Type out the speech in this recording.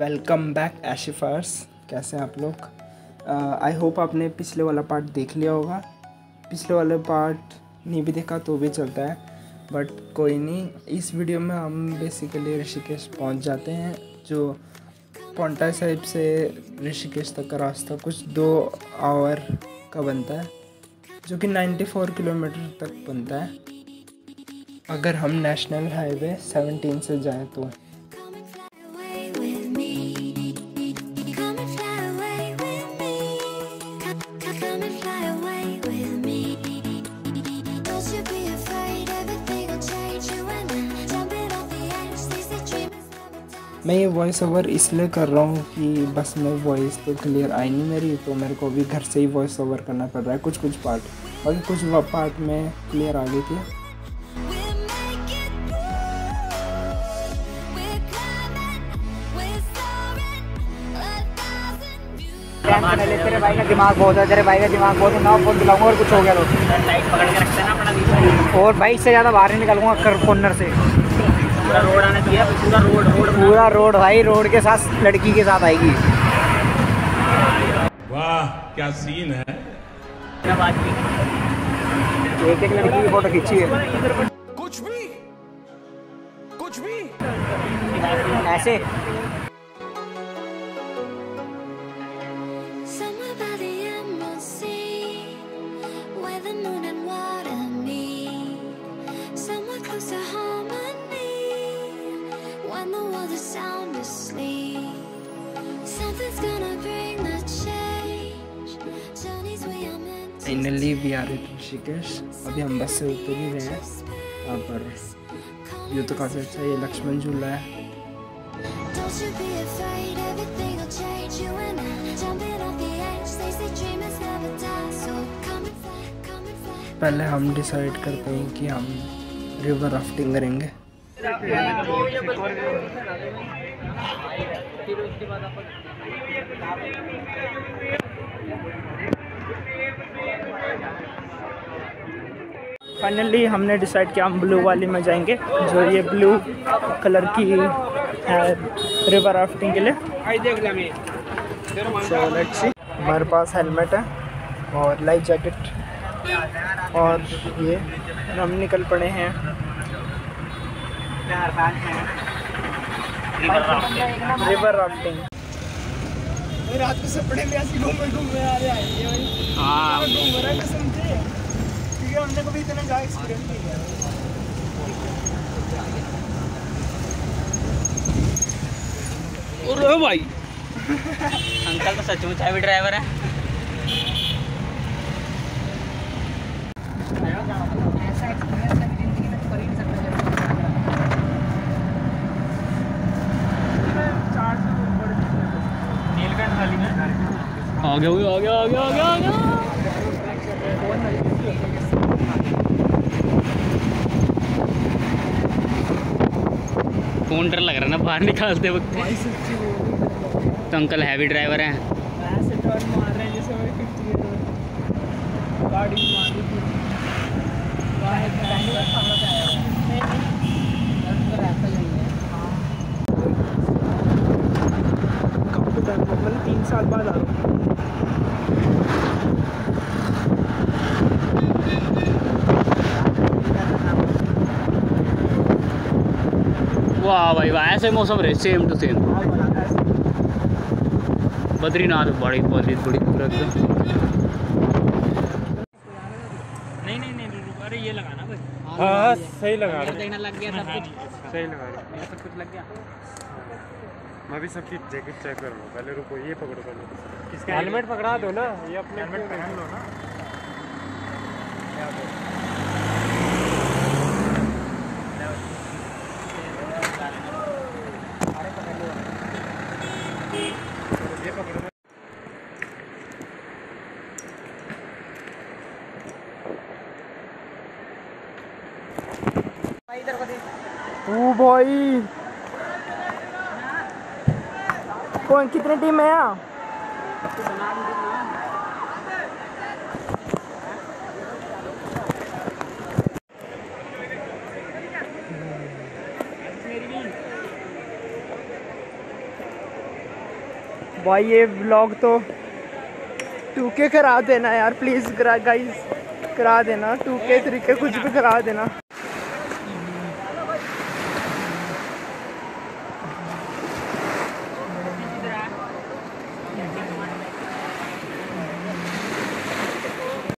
Welcome back एशिफर्स कैसे हैं आप लोग? आई होप आपने पिछले वाला पार्ट देख लिया होगा। पिछले वाला पार्ट नहीं भी देखा तो भी चलता है। बट कोई नहीं, इस वीडियो में हम बेसिकली ऋषिकेश पहुँच जाते हैं, जो पोंटा साहिब से ऋषिकेश तक का रास्ता कुछ दो आवर का बनता है, जो कि 94 किलोमीटर तक बनता है। अगर हम नेशनल हाईवे 17 से जाएँ तो। मैं ये वॉइस ओवर इसलिए कर रहा हूँ कि बस मैं वॉइस तो क्लियर आई नहीं मेरी तो मेरे को अभी घर से ही वॉइस ओवर करना पड़ रहा है कुछ कुछ पार्ट और कुछ पार्ट में क्लियर आ गई थी। तेरे भाई का दिमाग बहुत है तेरे भाई का दिमाग बहुत है ना फ़ोन दिलाऊँगा और कुछ हो गया तो और बाइक से ज़्यादा बाहर नहीं निकलूँगा कर कॉर्नर से। पूरा रोड आने दिया पूरा रोड रोड पूरा रोड भाई रोड के साथ लड़की के साथ आएगी। वाह क्या सीन है? एक एक लड़की की फ़ोटो खींची है। कुछ भी कुछ भी। ऐसे। Somewhere close. फाइनली भी आ रहे थे ऋषिकेश अभी हम बस से उतर ही। रहे हैं वहाँ पर ये तो काफ़ी अच्छा है ये लक्ष्मण झूला है। पहले हम डिसाइड करते हैं कि हम रिवर राफ्टिंग करेंगे। फाइनली हमने डिसाइड किया, हम ब्लू वाली में जाएँगे, जो ये ब्लू कलर की है रिवर राफ्टिंग के लिए So. हमारे पास हेलमेट है और लाइफ जैकेट और ये, हम निकल पड़े हैं रिवर राफ्टिंग रात को सपने में ऐसे घूमे घूमे आ रहे हैं। हाँ। घूम रहा है कसम से क्योंकि हमने कभी इतना ज़्यादा एक्सपीरियंस नहीं किया। अरे भाई। अंकल तो सचमुच में चाबी ड्राइवर है। आ गया आ गया आ गया आ गया आ गया कौन डर लग रहा ना, बाहर निकालते वक्त। तो अंकल हैवी ड्राइवर हैं। गाड़ी मार रही थी बाहर पहली बार खाना पे आया हूँ। नहीं, नहीं। कब तक मतलब तीन साल बाद आ रहा हूँ वाह भाई वाह ऐसे मौसम रहे सेम टू सेम बद्रीनाथ बड़ी बड़ी बड़ी दूर एकदम नहीं नहीं नहीं अरे ये लगाना भाई। हाँ सही लगा रहे। देखना लग गया सब कुछ। सही लगा रहे। सब कुछ लग गया। मैं भी सबकी जैकेट चेक कर रहा हूँ पहले रुको ये पकड़ो पहले। किसका हेलमेट पकड़ा दो ना ये अपने हेलमेट पहन लो ना। भाई। कौन, कितनी टीम है यहाँ? भाई, ये ब्लॉग तो टू के करा देना यार प्लीज़ गाइस करा देना टू के थ्री के कुछ भी करा देना।